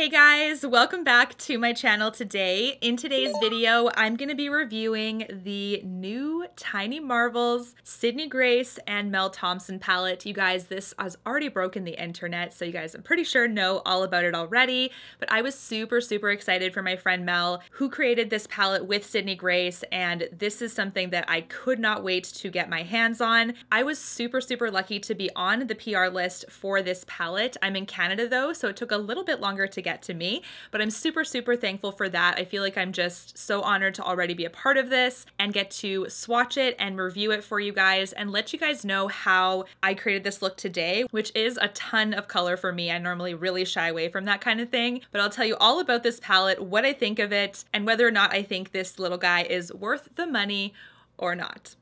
Hey guys, welcome back to my channel today. In today's video, I'm to be reviewing the new Tiny Marvels Sydney Grace and Mel Thompson palette. You guys, this has already broken the internet, so you guys I'm pretty sure know all about it already, but I was super, super excited for my friend Mel, who created this palette with Sydney Grace, and this is something that I could not wait to get my hands on. I was super, super lucky to be on the PR list for this palette. I'm in Canada though, so it took a little bit longer to get get to me. But I'm super, super thankful for that. I feel like I'm just so honored to already be a part of this and get to swatch it and review it for you guys and let you guys know how I created this look today, which is a ton of color for me. I normally really shy away from that kind of thing, but I'll tell you all about this palette, what I think of it, and whether or not I think this little guy is worth the money or not.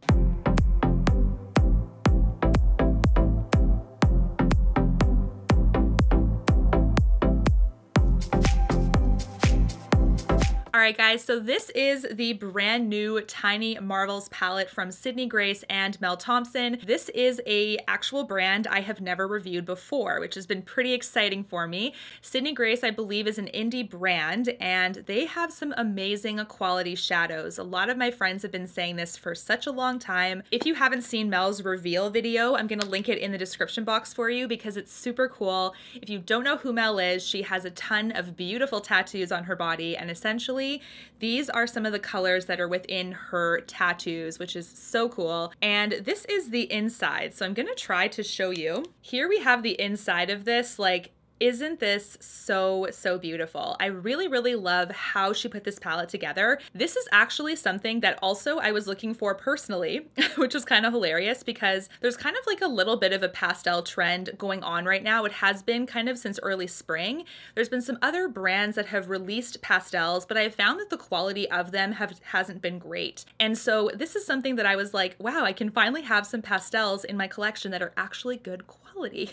All right, guys, so this is the brand new Tiny Marvels palette from Sydney Grace and Mel Thompson. This is a actual brand I have never reviewed before, which has been pretty exciting for me. Sydney Grace, I believe, is an indie brand, and they have some amazing quality shadows. A lot of my friends have been saying this for such a long time. If you haven't seen Mel's reveal video, I'm gonna link it in the description box for you because it's super cool. If you don't know who Mel is, she has a ton of beautiful tattoos on her body, and essentially these are some of the colors that are within her tattoos, which is so cool. And this is the inside. So I'm gonna try to show you. Here we have the inside of this, like isn't this so, so beautiful? I really, really love how she put this palette together. This is actually something that also I was looking for personally, which is kind of hilarious because there's kind of like a little bit of a pastel trend going on right now. It has been kind of since early spring. There's been some other brands that have released pastels, but I've found that the quality of them have hasn't been great. And so this is something that I was like, wow, I can finally have some pastels in my collection that are actually good quality.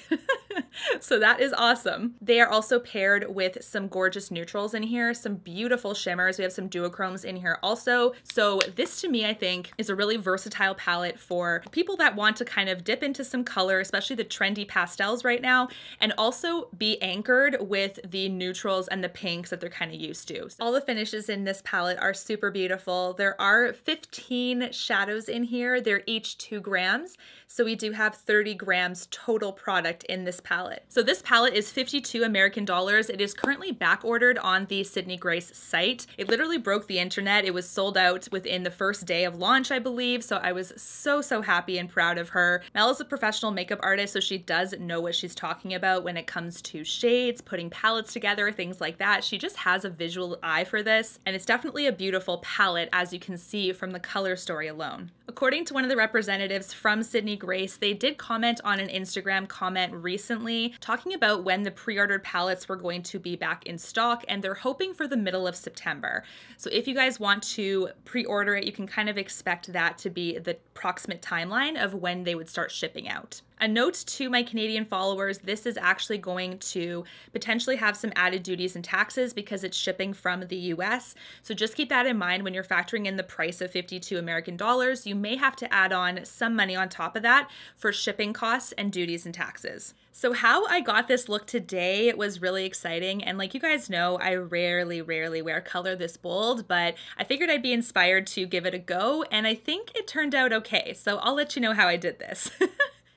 so that is awesome awesome. They are also paired with some gorgeous neutrals in here, some beautiful shimmers. We have some duochromes in here also. So this to me, I think, is a really versatile palette for people that want to kind of dip into some color, especially the trendy pastels right now, and also be anchored with the neutrals and the pinks that they're kind of used to. So all the finishes in this palette are super beautiful. There are 15 shadows in here. They're each two grams. So we do have 30 grams total product in this palette. So this palette is 50 52 American dollars. It is currently back ordered on the Sydney Grace site. It literally broke the internet. It was sold out within the first day of launch, I believe. So I was so, so happy and proud of her. Mel is a professional makeup artist, so she does know what she's talking about when it comes to shades, putting palettes together, things like that. She just has a visual eye for this, and it's definitely a beautiful palette, as you can see from the color story alone. According to one of the representatives from Sydney Grace, they did comment on an Instagram comment recently talking about when the pre-ordered palettes were going to be back in stock and they're hoping for the middle of September. So if you guys want to pre-order it, you can kind of expect that to be the approximate timeline of when they would start shipping out. A note to my Canadian followers, this is actually going to potentially have some added duties and taxes because it's shipping from the US. So just keep that in mind when you're factoring in the price of 52 American dollars. You may have to add on some money on top of that for shipping costs and duties and taxes. So how I got this look today was really exciting. And like you guys know, I rarely, rarely wear color this bold, but I figured I'd be inspired to give it a go. And I think it turned out okay. So I'll let you know how I did this.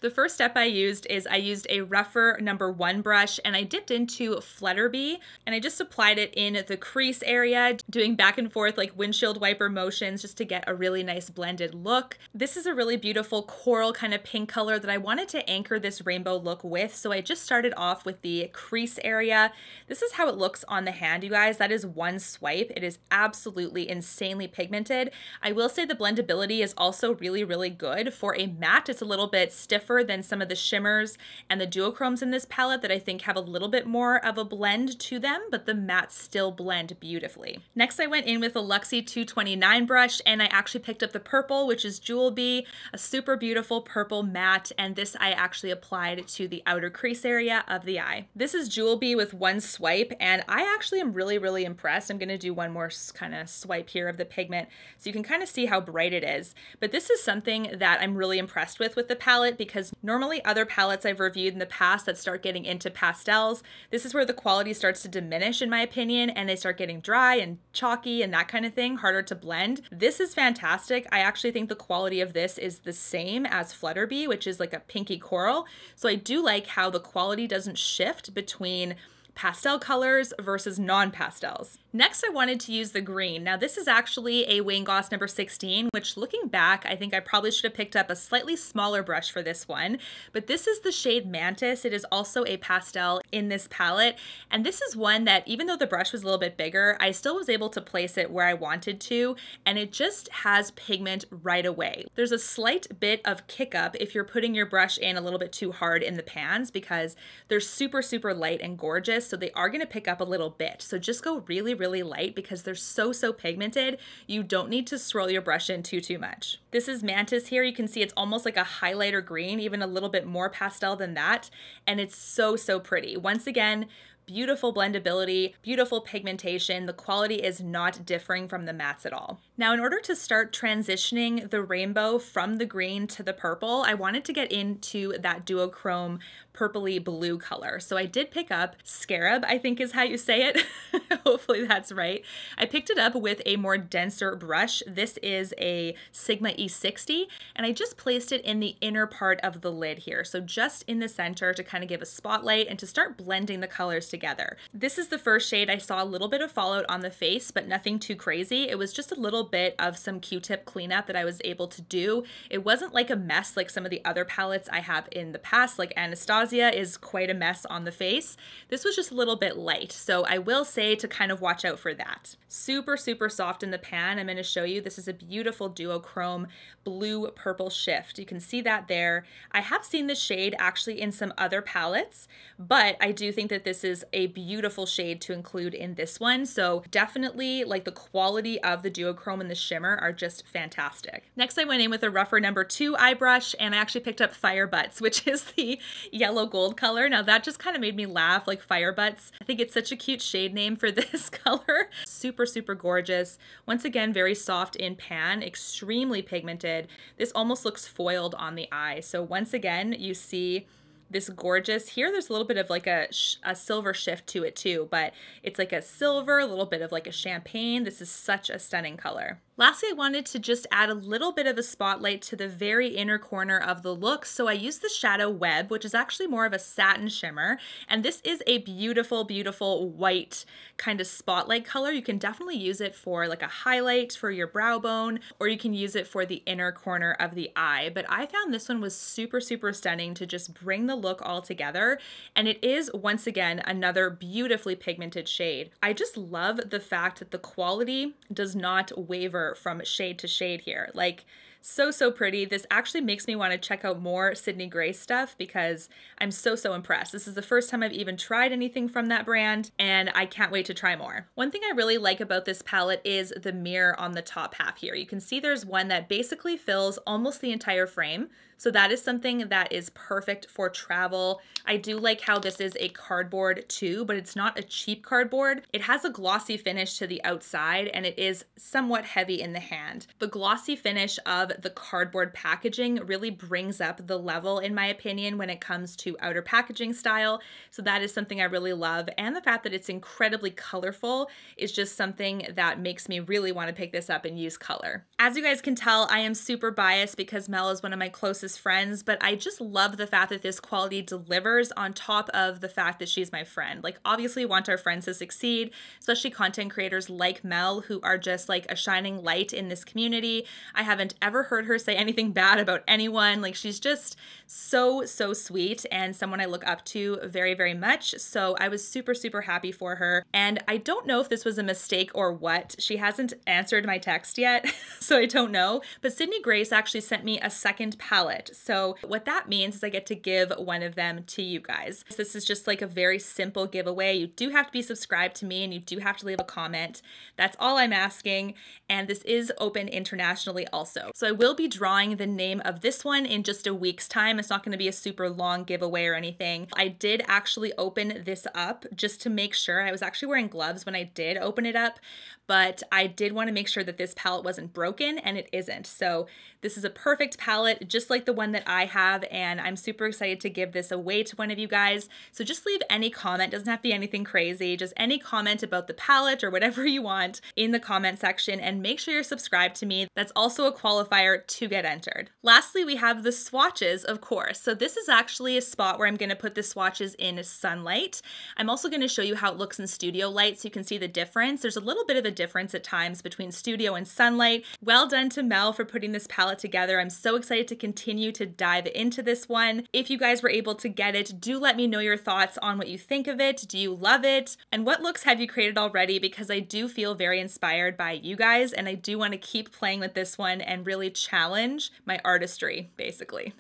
The first step I used is I used a Rephr number one brush and I dipped into Flutterby and I just applied it in the crease area, doing back and forth like windshield wiper motions just to get a really nice blended look. This is a really beautiful coral kind of pink color that I wanted to anchor this rainbow look with. So I just started off with the crease area. This is how it looks on the hand, you guys. That is one swipe. It is absolutely insanely pigmented. I will say the blendability is also really, really good. For a matte, it's a little bit stiff than some of the shimmers and the duochromes in this palette that I think have a little bit more of a blend to them, but the mattes still blend beautifully. Next, I went in with a Luxie 229 brush and I actually picked up the purple, which is Jewel Bee, a super beautiful purple matte, and this I actually applied to the outer crease area of the eye. This is Jewel Bee with one swipe, and I actually am really, really impressed. I'm gonna do one more kind of swipe here of the pigment so you can kind of see how bright it is. But this is something that I'm really impressed with with the palette because because normally other palettes I've reviewed in the past that start getting into pastels, this is where the quality starts to diminish in my opinion and they start getting dry and chalky and that kind of thing, harder to blend. This is fantastic. I actually think the quality of this is the same as Flutterby, which is like a pinky coral. So I do like how the quality doesn't shift between pastel colors versus non-pastels. Next, I wanted to use the green. Now, this is actually a Wayne Goss number 16, which looking back, I think I probably should have picked up a slightly smaller brush for this one, but this is the shade Mantis. It is also a pastel in this palette, and this is one that even though the brush was a little bit bigger, I still was able to place it where I wanted to, and it just has pigment right away. There's a slight bit of kick up if you're putting your brush in a little bit too hard in the pans because they're super, super light and gorgeous, so they are gonna pick up a little bit. So just go really, really light because they're so, so pigmented. You don't need to swirl your brush in too, too much. This is Mantis here. You can see it's almost like a highlighter green, even a little bit more pastel than that. And it's so, so pretty. Once again, beautiful blendability, beautiful pigmentation. The quality is not differing from the mattes at all. Now, in order to start transitioning the rainbow from the green to the purple, I wanted to get into that duochrome purpley blue color. So I did pick up Scarab, I think is how you say it. Hopefully that's right. I picked it up with a more denser brush. This is a Sigma E60, and I just placed it in the inner part of the lid here. So just in the center to kind of give a spotlight and to start blending the colors together. This is the first shade I saw a little bit of fallout on the face, but nothing too crazy. It was just a little bit of some Q-tip cleanup that I was able to do. It wasn't like a mess like some of the other palettes I have in the past, like Anastasia is quite a mess on the face. This was just a little bit light, so I will say to kind of watch out for that. Super, super soft in the pan. I'm going to show you. This is a beautiful duochrome blue purple shift. You can see that there. I have seen this shade actually in some other palettes, but I do think that this is a beautiful shade to include in this one. So definitely like the quality of the duochrome and the shimmer are just fantastic. Next, I went in with a Rephr number two eye brush and I actually picked up Fire Butts, which is the yellow yellow gold color. Now that just kind of made me laugh like fire butts. I think it's such a cute shade name for this color. Super, super gorgeous. Once again, very soft in pan, extremely pigmented. This almost looks foiled on the eye. So once again, you see this gorgeous here there's a little bit of like a, a silver shift to it too but it's like a silver a little bit of like a champagne this is such a stunning color Lastly, I wanted to just add a little bit of a spotlight to the very inner corner of the look. So I used the Shadow Web, which is actually more of a satin shimmer. And this is a beautiful, beautiful white kind of spotlight color. You can definitely use it for like a highlight for your brow bone, or you can use it for the inner corner of the eye. But I found this one was super, super stunning to just bring the look all together. And it is, once again, another beautifully pigmented shade. I just love the fact that the quality does not waver from shade to shade here. Like, so, so pretty. This actually makes me want to check out more Sydney Grace stuff because I'm so, so impressed. This is the first time I've even tried anything from that brand and I can't wait to try more. One thing I really like about this palette is the mirror on the top half here. You can see there's one that basically fills almost the entire frame. So that is something that is perfect for travel. I do like how this is a cardboard too, but it's not a cheap cardboard. It has a glossy finish to the outside and it is somewhat heavy in the hand. The glossy finish of the cardboard packaging really brings up the level in my opinion when it comes to outer packaging style. So that is something I really love. And the fact that it's incredibly colorful is just something that makes me really want to pick this up and use color. As you guys can tell, I am super biased because Mel is one of my closest closest friends, but I just love the fact that this quality delivers on top of the fact that she's my friend. Like, obviously, want our friends to succeed, especially content creators like Mel, who are just like a shining light in this community. I haven't ever heard her say anything bad about anyone. Like, she's just so, so sweet and someone I look up to very, very much. So I was super, super happy for her. And I don't know if this was a mistake or what. She hasn't answered my text yet, so I don't know. But Sydney Grace actually sent me a second palette So what that means is I get to give one of them to you guys. This is just like a very simple giveaway. You do have to be subscribed to me and you do have to leave a comment. That's all I'm asking. And this is open internationally also. So I will be drawing the name of this one in just a week's time. It's not going to be a super long giveaway or anything. I did actually open this up just to make sure. I was actually wearing gloves when I did open it up, but I did want to make sure that this palette wasn't broken and it isn't. So this is a perfect palette, just like the one that I have, and I'm super excited to give this away to one of you guys. So just leave any comment, doesn't have to be anything crazy, just any comment about the palette or whatever you want in the comment section, and make sure you're subscribed to me. That's also a qualifier to get entered. Lastly, we have the swatches, of course. So this is actually a spot where I'm gonna put the swatches in sunlight. I'm also gonna show you how it looks in studio light so you can see the difference. There's a little bit of a difference at times between studio and sunlight. Well done to Mel for putting this palette together. I'm so excited to continue to dive into this one. If you guys were able to get it, do let me know your thoughts on what you think of it. Do you love it? And what looks have you created already? Because I do feel very inspired by you guys and I do want to keep playing with this one and really challenge my artistry, basically.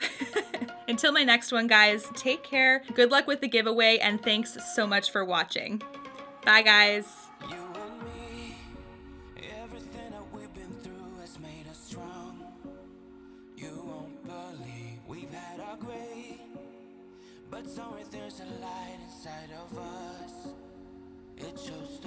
Until my next one, guys, take care. Good luck with the giveaway and thanks so much for watching. Bye, guys. But somewhere there's a light inside of us. It shows